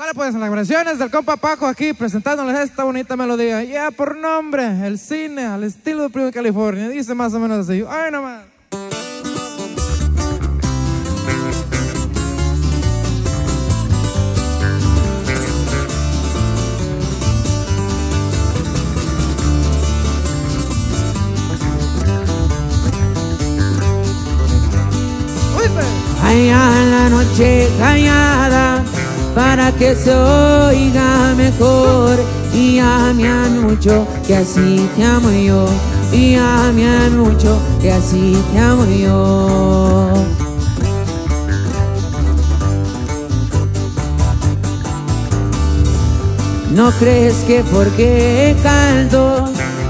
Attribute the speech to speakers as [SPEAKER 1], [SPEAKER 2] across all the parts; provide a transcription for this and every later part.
[SPEAKER 1] Sale pues en las versiones del compa Paco aquí presentándoles esta bonita melodía. Ya por nombre, el cine al estilo de Primo de California. Dice más o menos así. ¡Ay, nomás!
[SPEAKER 2] Allá en la noche callada para que se oiga mejor. Y ame mucho que así te amo yo. Y ame mucho que así te amo yo. No crees que porque caldo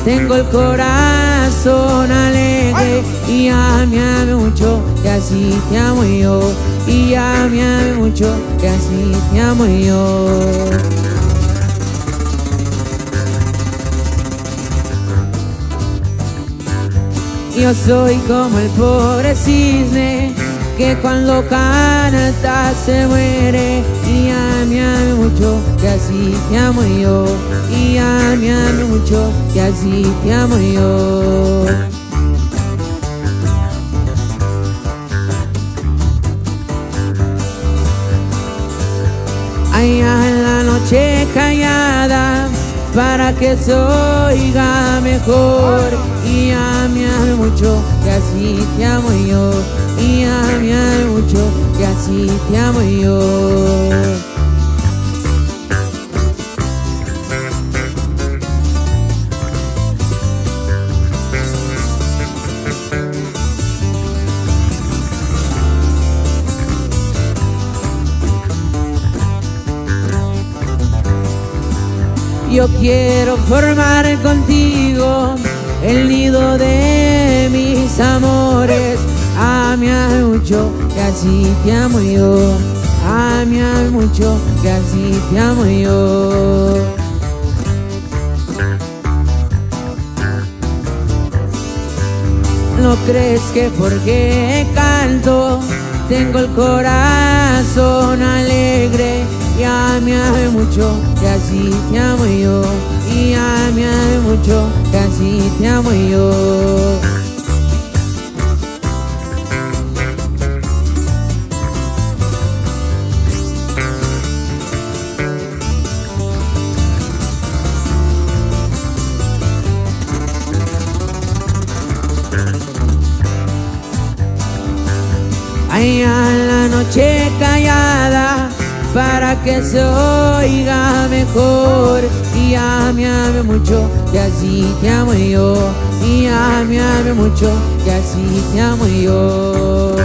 [SPEAKER 2] tengo el corazón alegre y ame mucho que así te amo yo. Y ame mucho que así te amo yo. Yo soy como el pobre cisne que cuando canta se muere. Y ame mucho que así te amo yo. Y ame mucho que así te amo yo Allá en la noche callada para que se oiga mejor. Y ame mucho que así te amo yo. Y ame mucho que así te amo yo Yo quiero formar contigo el nido de mis amores. Ame mucho, que así te amo yo. Ame mucho, que así te amo yo. No crees que porque canto tengo el corazón alegre y ame mucho, que así te amo yo. Y ame mucho, que así te amo yo. Allá en la noche callada que se oiga mejor. Y ame, ame mucho, que así te amo yo. Y ame, ame mucho, que así te amo yo.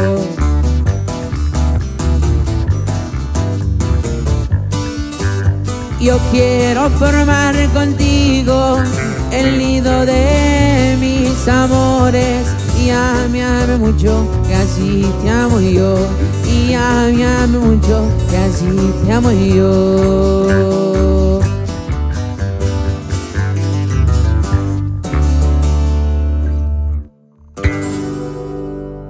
[SPEAKER 2] Yo quiero formar contigo el nido de mis amores. Y ame, ame mucho, que así te amo yo ame mucho, que así te amo yo